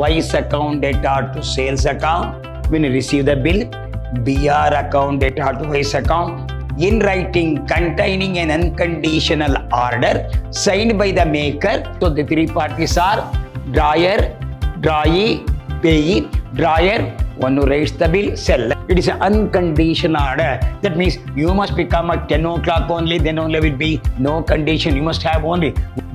vice account data to sales account. When you receive the bill, BR account data to vice account. In writing containing an unconditional order signed by the maker. So the three parties are drawer, drawee, payee, drawer, one who writes the bill, seller. It is an unconditional order. That means you must become at 10 o'clock only, then only will be no condition. You must have only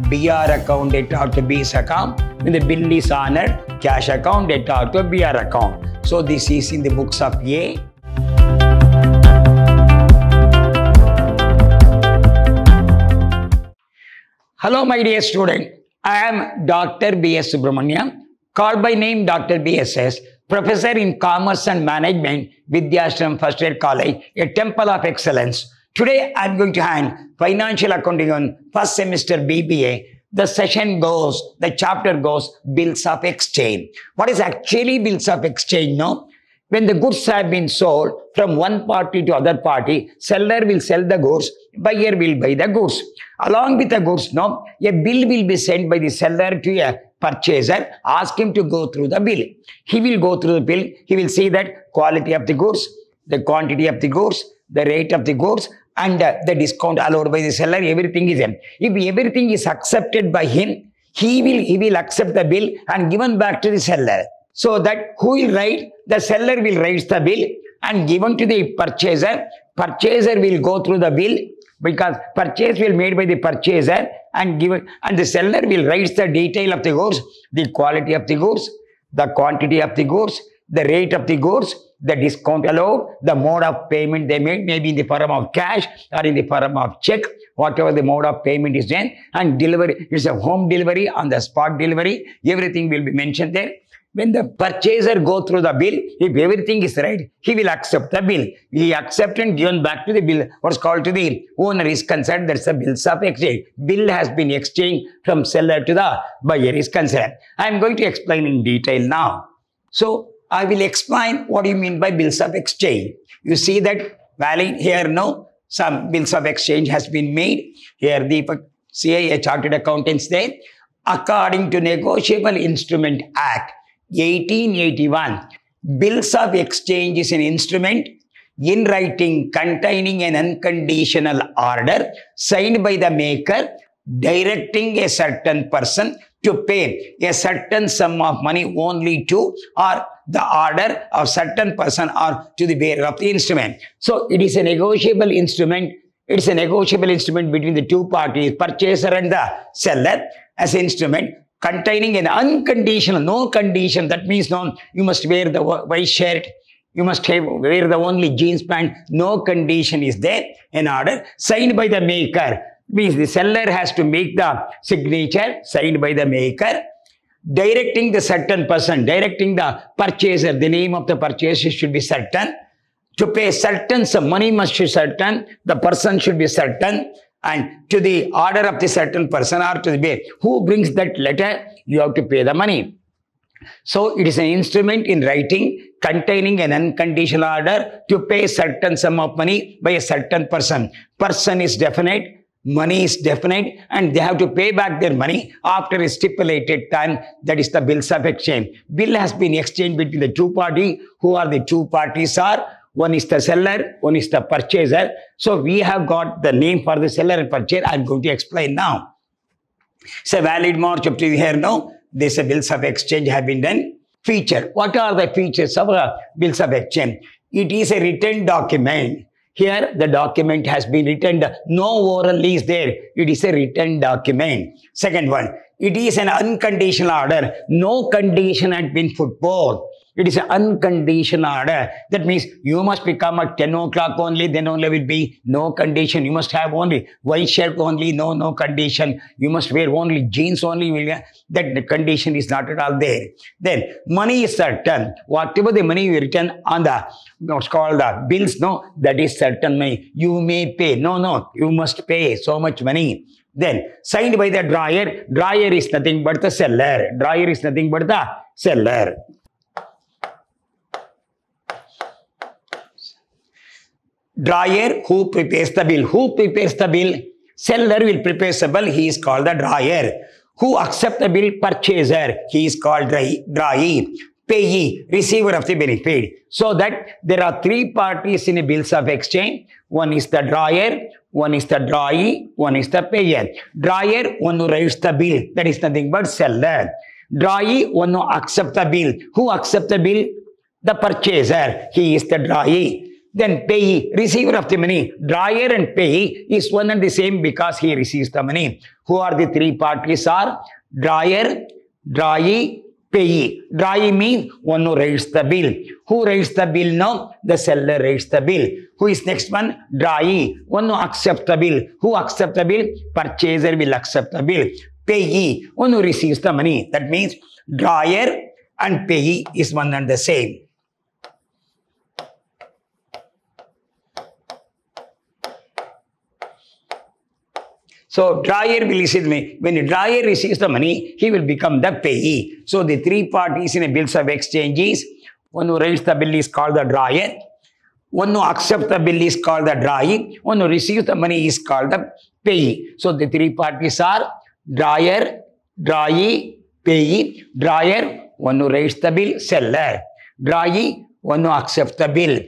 BR account debtor to BS account. When the bill is honored, cash account debtor to BR account. So this is in the books of A. Hello, my dear student. I am Dr. B.S. Subramaniam, called by name Dr. B.S.S., Professor in Commerce and Management, Vidhyaashram First Year College, a temple of excellence. Today, I am going to hand Financial Accounting on first semester BBA. The session goes, the chapter goes, Bills of Exchange. What is actually Bills of Exchange? No? When the goods have been sold from one party to other party, seller will sell the goods, buyer will buy the goods. Along with the goods, no, a bill will be sent by the seller to a purchaser, ask him to go through the bill. He will go through the bill, he will see that quality of the goods, the quantity of the goods, the rate of the goods, and uh, the discount allowed by the seller, everything is there. If everything is accepted by him, he will, he will accept the bill and given back to the seller. So that who will write? The seller will write the bill and given to the purchaser. Purchaser will go through the bill because purchase will made by the purchaser and given and the seller will write the detail of the goods, the quality of the goods, the quantity of the goods, the rate of the goods, the discount allowed, the mode of payment they made, maybe in the form of cash or in the form of check, whatever the mode of payment is then, and delivery, it's a home delivery, on the spot delivery, everything will be mentioned there. When the purchaser go through the bill, if everything is right, he will accept the bill. He accept and given back to the bill. What's called to the owner is concerned. That's the bills of exchange. Bill has been exchanged from seller to the buyer is concerned. I am going to explain in detail now. So I will explain what you mean by bills of exchange. You see that valid here now. Some bills of exchange has been made. Here the CA chartered accountants there. According to Negotiable Instrument Act, 1881, bills of exchange is an instrument in writing containing an unconditional order signed by the maker directing a certain person to pay a certain sum of money only to or the order of certain person or to the bearer of the instrument. So it is a negotiable instrument. It's a negotiable instrument between the two parties, purchaser and the seller as instrument containing an unconditional, no condition. That means no, you must wear the white shirt, you must have, wear the only jeans pant. No condition is there. An order signed by the maker means the seller has to make the signature signed by the maker directing the certain person, directing the purchaser, the name of the purchaser should be certain. To pay certain some money must be certain, the person should be certain, and to the order of the certain person or to the way who brings that letter, you have to pay the money. So it is an instrument in writing containing an unconditional order to pay a certain sum of money by a certain person. Person is definite, money is definite and they have to pay back their money after a stipulated time that is the bills of exchange bill has been exchanged between the two party who are the two parties are one is the seller one is the purchaser. So we have got the name for the seller and purchaser. I'm going to explain now. It's a valid march up to here now. This bills of exchange have been done. Feature. What are the features of a bills of exchange? It is a written document. Here, the document has been written. No oral is there. It is a written document. Second one, it is an unconditional order. No condition had been put forth. It is an unconditional order. That means you must become at 10 o'clock only, then only will be no condition. You must have only white shirt only, no, no condition. You must wear only jeans only. That condition is not at all there. Then money is certain. Whatever the money you return on the what's called the bills, no, that is certain money. You may pay. No, no, you must pay so much money. Then signed by the drawer. Drawer is nothing but the seller. Drawer is nothing but the seller. Drawer who prepares the bill. Who prepares the bill? Seller will prepare the bill. He is called the drawer. Who accept the bill? Purchaser. He is called dry- drawee. Payee, receiver of the benefit. So that there are three parties in a bills of exchange. One is the drawer, one is the drawee, one is the payer. Drawer, one who writes the bill. That is nothing but seller. Drawee, one who accept the bill. Who accept the bill? The purchaser. He is the drawee. Then payee, receiver of the money. Drawer and payee is one and the same because he receives the money. Who are the three parties are? Drawer, drawee, payee. Drawee means one who writes the bill. Who writes the bill now? The seller writes the bill. Who is next one? Drawee. One who accepts the bill. Who accepts the bill? Purchaser will accept the bill. Payee. One who receives the money. That means drawer and payee is one and the same. So drawer will receive the money. When a drawer receives the money, he will become the payee. So the three parties in a bills of exchange is one who writes the bill is called the drawer. One who accepts the bill is called the drawee. One who receives the money is called the payee. So the three parties are drawer, drawee, payee. Drawer, one who writes the bill, seller. Drawee, one who accepts the bill.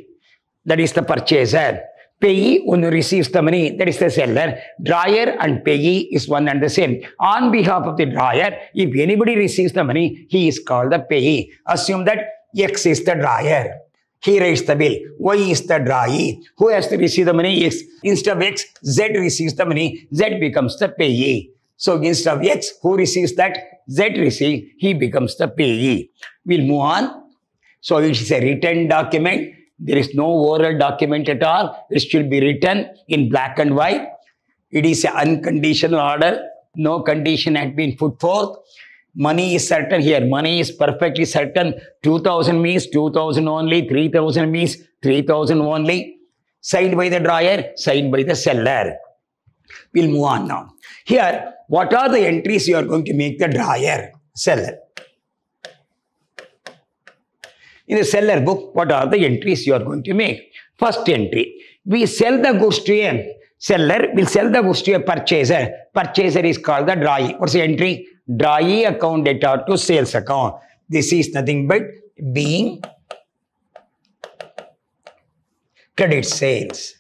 That is the purchaser. Payee, one who receives the money, that is the seller. Drawer and payee is one and the same. On behalf of the drawer, if anybody receives the money, he is called the payee. Assume that X is the drawer. He writes the bill. Y is the drawee. Who has to receive the money? X. Instead of X, Z receives the money. Z becomes the payee. So instead of X, who receives that? Z receives. He becomes the payee. We'll move on. So it is a written document. There is no oral document at all. It should be written in black and white. It is an unconditional order. No condition had been put forth. Money is certain here. Money is perfectly certain. 2000 means 2000 only. 3000 means 3000 only. Signed by the drawer, signed by the seller. We'll move on now. Here, what are the entries you are going to make the drawer? Seller. In the seller book, what are the entries you are going to make? First entry, we sell the goods to a seller, will sell the goods to a purchaser. Purchaser is called the drawee. What's the entry? Drawee account data to sales account. This is nothing but being credit sales.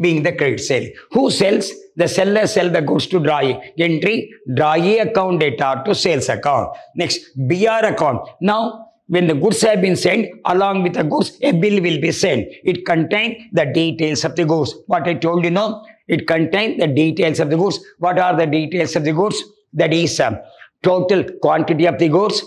Being the credit sale. Who sells? The seller sell the goods to drawee. Entry, drawee account data to sales account. Next, BR account. Now, when the goods have been sent, along with the goods, a bill will be sent. It contains the details of the goods. What I told you now, it contains the details of the goods. What are the details of the goods? That is uh, total quantity of the goods,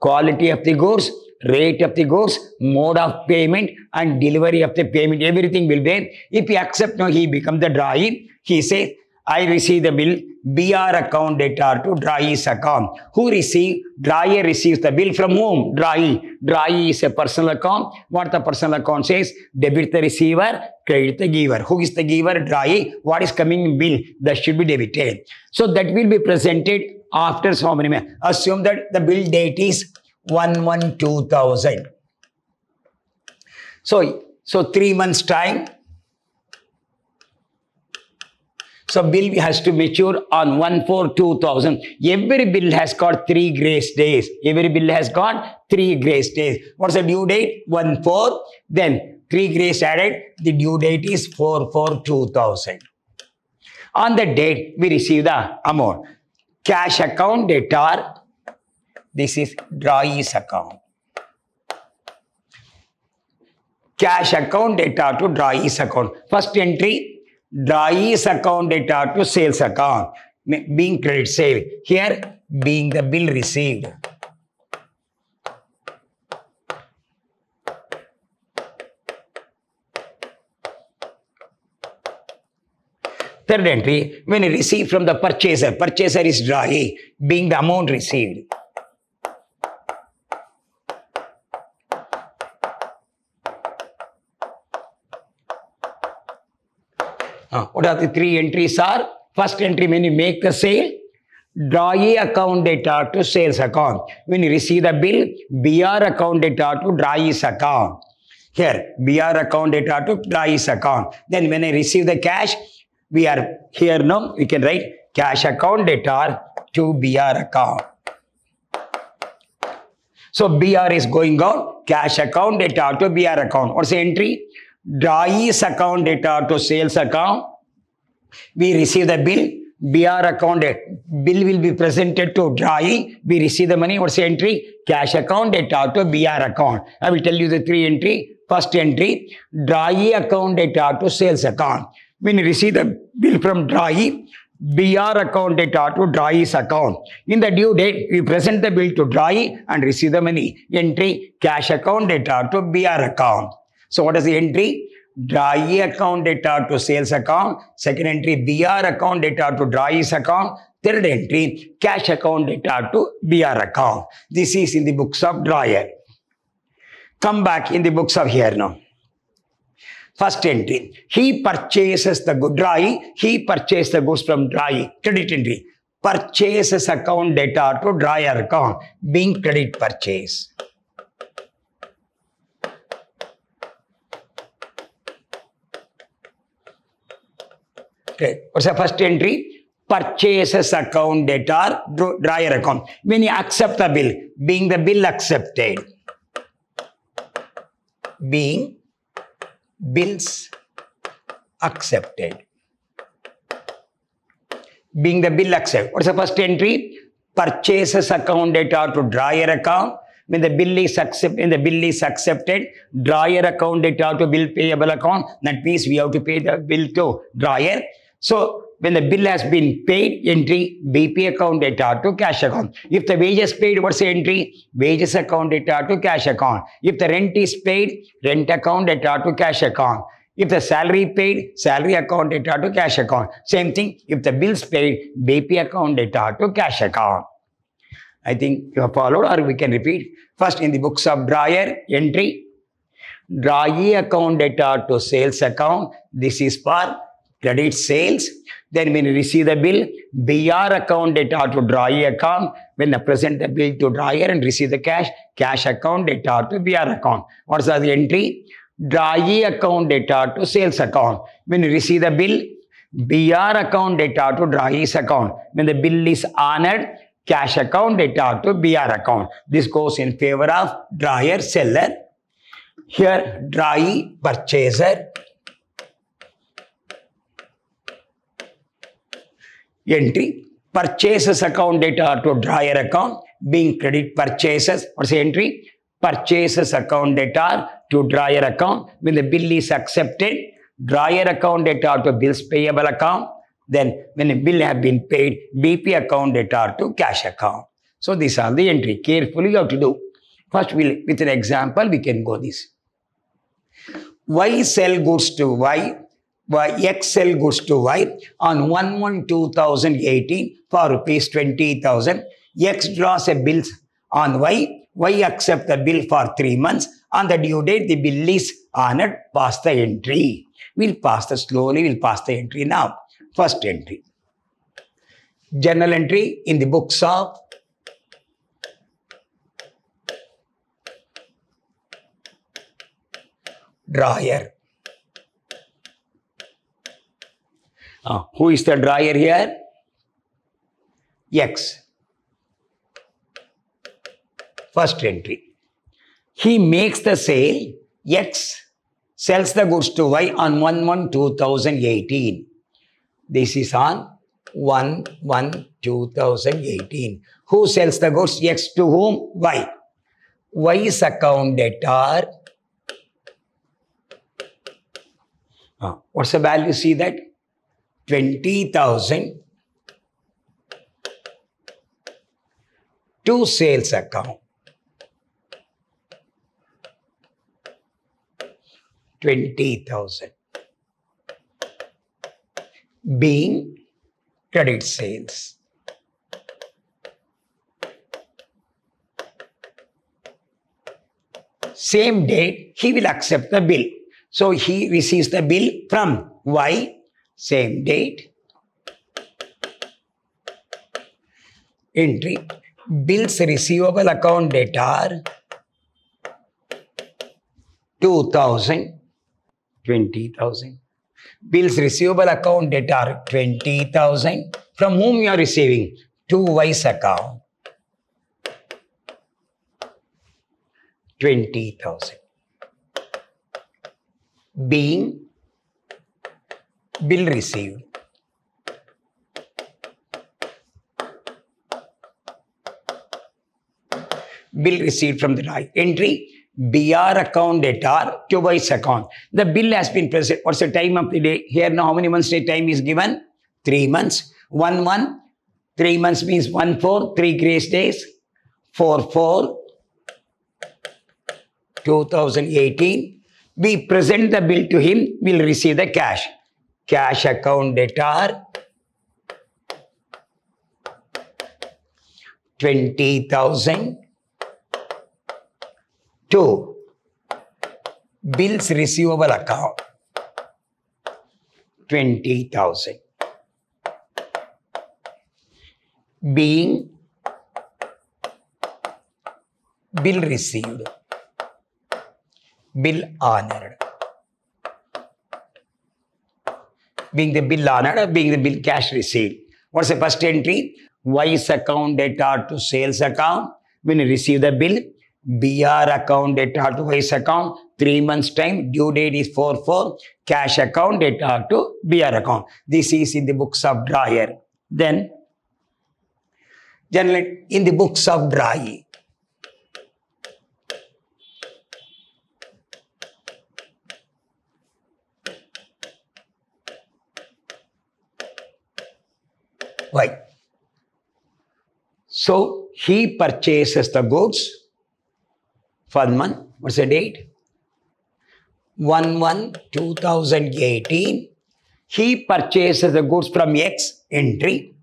quality of the goods, rate of the goods, mode of payment, and delivery of the payment. Everything will be. If he accept now, he become the drawee. He says, I receive the bill, BR account data to drawee's account. Who receive? Drawee receives the bill from whom? Drawee. Drawee is a personal account. What the personal account says? Debit the receiver, credit the giver. Who is the giver? Drawee. What is coming in bill? That should be debited. So that will be presented after so many months. Assume that the bill date is 1 1 2000. So, so three months time. So bill has to mature on 1 4 2000. Every bill has got three grace days. Every bill has got three grace days. What's the due date? 1 4. Then three grace added. The due date is 4 4 2000. On the date, we receive the amount. Cash account data. This is drawee's account. Cash account data to drawee's account. First entry, drawee's account data to sales account. Being credit sale. Here, being the bill received. Third entry, when received from the purchaser, purchaser is drawee, being the amount received. What are the three entries are? First entry when you make the sale, draw drawee account data to sales account. When you receive the bill, BR account data to draw drawee's account. Here, BR account data to draw drawee's account. Then when I receive the cash, We are here now, we can write cash account data to BR account. So BR is going on, cash account data to BR account. What's the entry? Drawings account data to sales account. We receive the bill, BR account bill will be presented to drawee. We receive the money. What's the entry? Cash account data to BR account. I will tell you the three entry. First entry, drawee account data to sales account. When you receive the bill from drawee, BR account data to drawee's account. In the due date, we present the bill to drawee and receive the money. Entry, cash account data to BR account. So what is the entry? Drawee account data to sales account. Second entry, BR account data to drawee's account. Third entry, cash account data to BR account. This is in the books of drawer. Come back in the books of here now. First entry, he purchases the good drawee. He purchased the goods from drawee. Credit entry, purchases account data to drawer account, being credit purchase. Okay. What's the first entry? Purchases account debtor, drawer account. When you accept the bill, being the bill accepted, being bills accepted. Being the bill accepted. What's the first entry? Purchases account debtor to drawer account. When the bill is accepted, when the bill is accepted, drawer account debtor to bill payable account. That means we have to pay the bill to drawer. So when the bill has been paid, entry BP account debtor to cash account. If the wages paid, what's the entry? Wages account debtor to cash account. If the rent is paid, rent account debtor to cash account. If the salary paid, salary account debtor to cash account. Same thing, if the bills paid, BP account debtor to cash account. I think you have followed or we can repeat. First in the books of drawer, entry, drawee account debtor to sales account. This is for credit sales. Then when you receive the bill, BR account debtor to drawee account. When you present the bill to drawer and receive the cash, cash account debtor to BR account. What's the entry? Drawee account debtor to sales account. When you receive the bill, BR account debtor to drawee's account. When the bill is honored, cash account debtor to BR account. This goes in favor of drawer seller. Here, drawee purchaser entry purchases account data to drawer account being credit purchases what's the entry? Purchases account data to drawer account. When the bill is accepted drawer account data to bills payable account. Then when a bill have been paid bp account data to cash account. So these are the entry. Carefully you have to do. First we'll with an example we can go this. Y sell goods to? Y XL goods to Y on 1 1 2018 for rupees 20,000. X draws a bill on Y. Y accept the bill for 3 months. On the due date, the bill is honored. Pass the entry. We'll pass the slowly, we'll pass the entry now. First entry. Journal entry in the books of drawer. Uh, who is the drawer here? X. First entry. He makes the sale. X sells the goods to Y on 1 1 2018. This is on 1 1 2018. Who sells the goods? X to whom? Y. Y's account debtor. Uh, what's the value? See that? 20,000 to sales account. 20,000 being credit sales. Same date, he will accept the bill. So he receives the bill from Y same date. Entry bills receivable account debtor 2000 20,000 Bills receivable account debt are 20,000. From whom you are receiving? Two Y's account. 20,000. Being bill received. Bill received from the right entry. BR account data to Y's account. The bill has been present. What's the time of the day? Here now, how many months day time is given? Three months. One month. Three months means one four. Three grace days. Four four. 2018. We present the bill to him. We'll receive the cash. Cash account data. 20,000 to bills receivable account 20,000 being bill received bill honored being the bill honored being the bill cash received what's the first entry? Y's account data to sales account. When you receive the bill BR account data to Y's account, three months time, due date is 4-4, cash account data to BR account. This is in the books of drawer. Then, generally in the books of dry, Why? So he purchases the goods for the month. What's the date? 1 1 2018. He purchases the goods from X entry.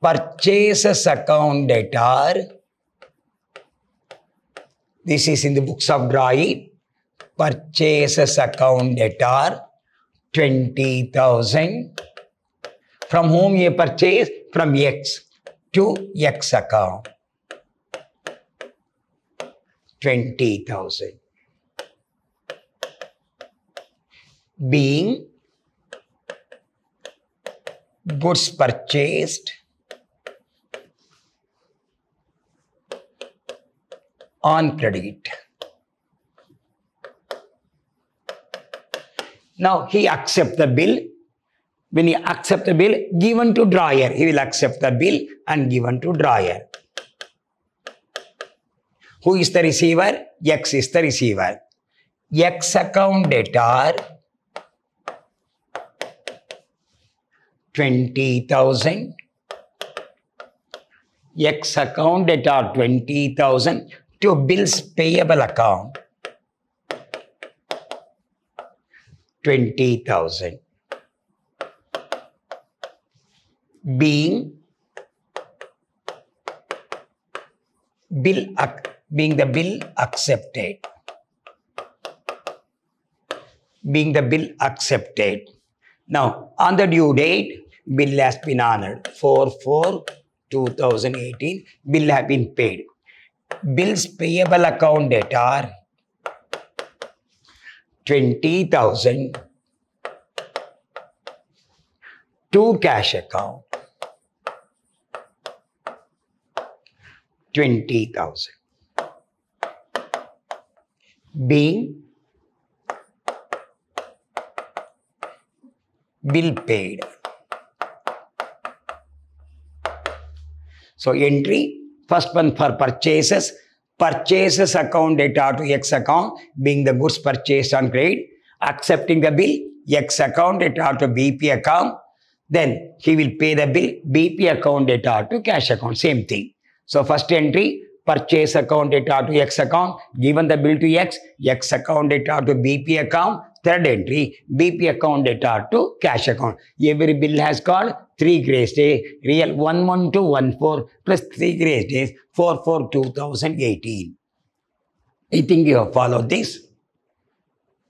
Purchases account data. This is in the books of drawing. Purchases account data 20,000. From whom he purchased? From X to X account. 20,000. Being goods purchased on credit. Now he accept the bill. When he accept the bill, given to drawer, he will accept the bill and given to drawer. Who is the receiver? X is the receiver. X account data 20,000. X account data 20,000 to bills payable account 20,000. Being bill being the bill accepted. Being the bill accepted. Now, on the due date, bill has been honored. 4 4 2018, bill has been paid. Bills payable account data 20,000 to cash account 20,000 being bill paid. So entry, first one for purchases, purchases account data to X account being the goods purchased on credit, accepting the bill, X account data to BP account, then he will pay the bill, BP account data to cash account, same thing. So first entry, purchase account data to X account, given the bill to X, X account data to BP account, third entry, BP account data to cash account. Every bill has got three grace days, real 1 1 to 1 4 plus three grace days, 4 4 2018. I think you have followed this.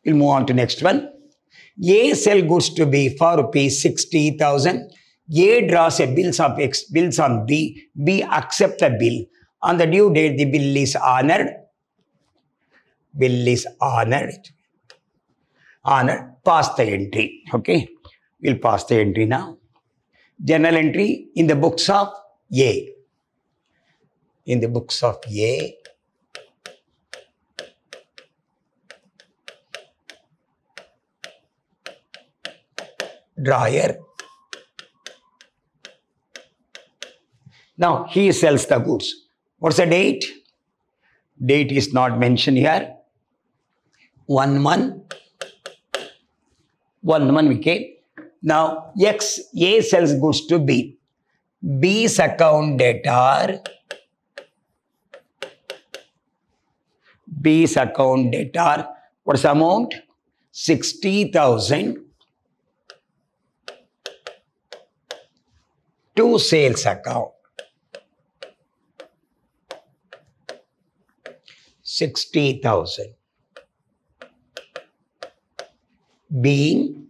We'll move on to next one. A sell goods to B for rupees 60,000. A draws a bills of X, bills on B. B accept the bill on the due date, the bill is honored. Bill is honored. honored. Pass the entry. Okay. We'll pass the entry now. Journal entry in the books of A. In the books of A. Dryer. Now he sells the goods. What's the date? Date is not mentioned here. One month. One month, we okay. Now X, A sells goods to B. B's account debtor. B's account debtor. What's the amount? 60,000 to sales account. 60,000 being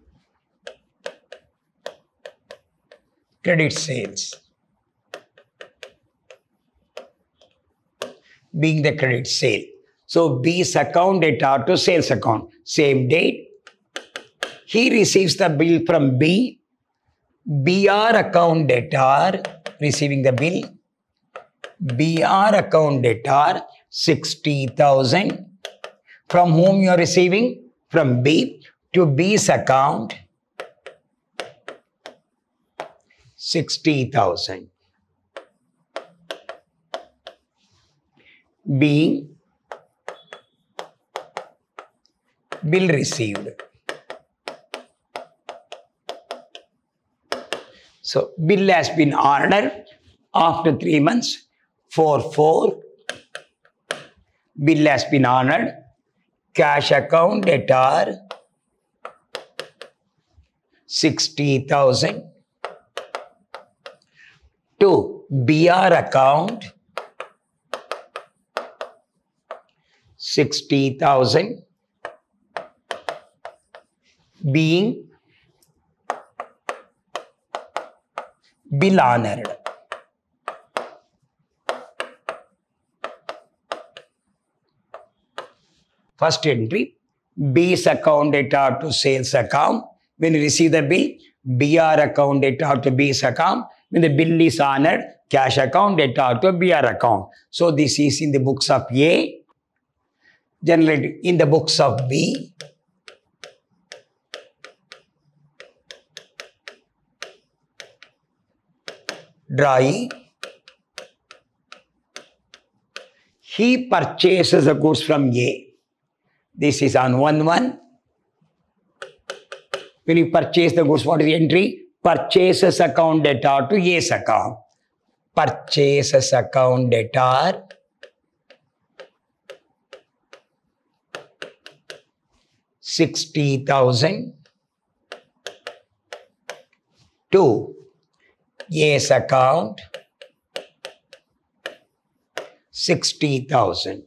credit sales. Being the credit sale. So B's account data to sales account. Same date. He receives the bill from B. BR account debtor receiving the bill. BR account debtor 60,000. From whom you are receiving? From B to B's account 60,000. B bill received. So bill has been ordered after three months for four bill has been honored. Cash account debtor 60,000 to BR account 60,000 being bill honored. First entry, B's account data to sales account. When you receive the bill, BR account data to B's account. When the bill is honored, cash account data to BR account. So this is in the books of A. Generally in the books of B. Drawing. He purchases the goods from A. This is on 1 1. When you purchase the goods, what is the entry? Purchases account debtor to yes account. Purchases account debtor. Sixty thousand to yes account sixty thousand.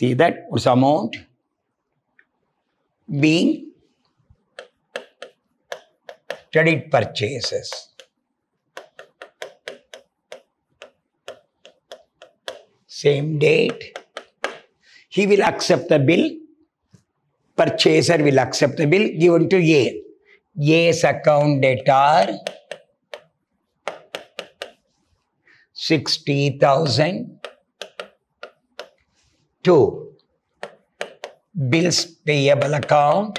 See that the amount? Being credit purchases. Same date. He will accept the bill. Purchaser will accept the bill given to A. A's account debtor 60,000 Two, bills payable account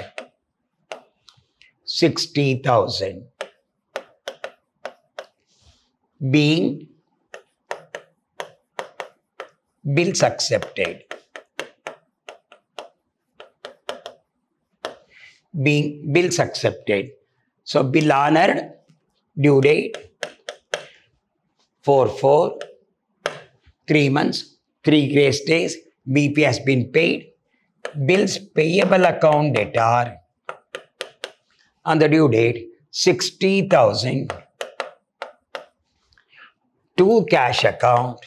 60,000 being bills accepted. Being bills accepted. So bill honored due date 4 4 3 months 3 grace days BP has been paid. Bills payable account debtor on the due date 60,000 to cash account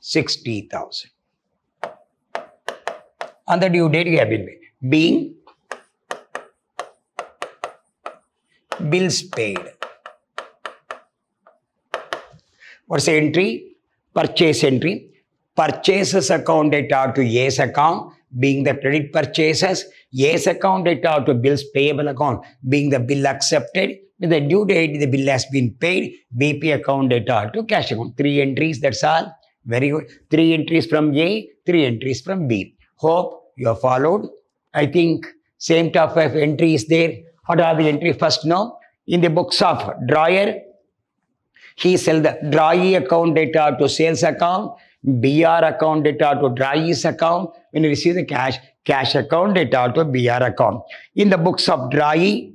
60,000. On the due date, we have been. Being bills paid. What's the entry? Purchase entry purchases account data to A's account being the credit purchases, A's account data to bills payable account being the bill accepted. With the due date, the bill has been paid. BP account data to cash account. Three entries, that's all. Very good. Three entries from A, three entries from B. Hope you have followed. I think same type of entry is there. What are the entry first? No. In the books of Drawer, he sell the dry account data to sales account, BR account data to drawee's account. When you receive the cash, cash account data to BR account. In the books of dry,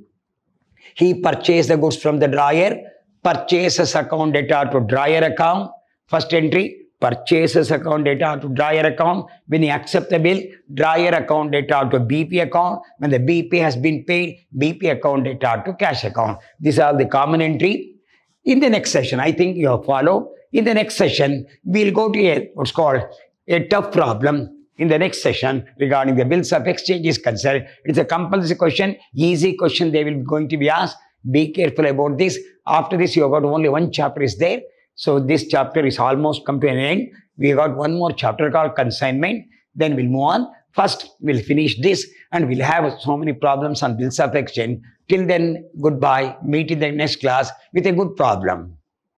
he purchased the goods from the drawer, purchases account data to drawer account. First entry, purchases account data to drawer account. When he accept the bill, drawer account data to BP account. When the BP has been paid, BP account data to cash account. These are the common entry. In the next session, I think you have followed. In the next session, we'll go to a what's called a tough problem. In the next session, regarding the bills of exchange is concerned, it's a compulsory question, easy question they will be going to be asked. Be careful about this. After this, you have got only one chapter is there. So this chapter is almost come to an end. We got one more chapter called consignment. Then we'll move on. First, we'll finish this and we'll have so many problems on bills of exchange. Till then, goodbye. Meet in the next class with a good problem.